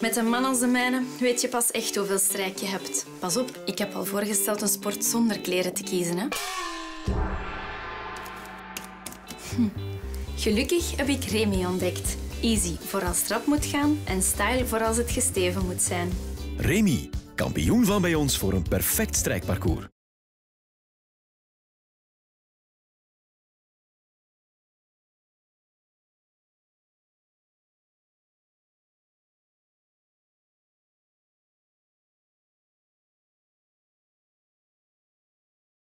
Met een man als de mijne weet je pas echt hoeveel strijk je hebt. Pas op, ik heb al voorgesteld een sport zonder kleren te kiezen. Hè? Hm. Gelukkig heb ik Remy ontdekt. Easy voor als trap moet gaan en style voor als het gesteven moet zijn. Remy, kampioen van bij ons voor een perfect strijkparcours.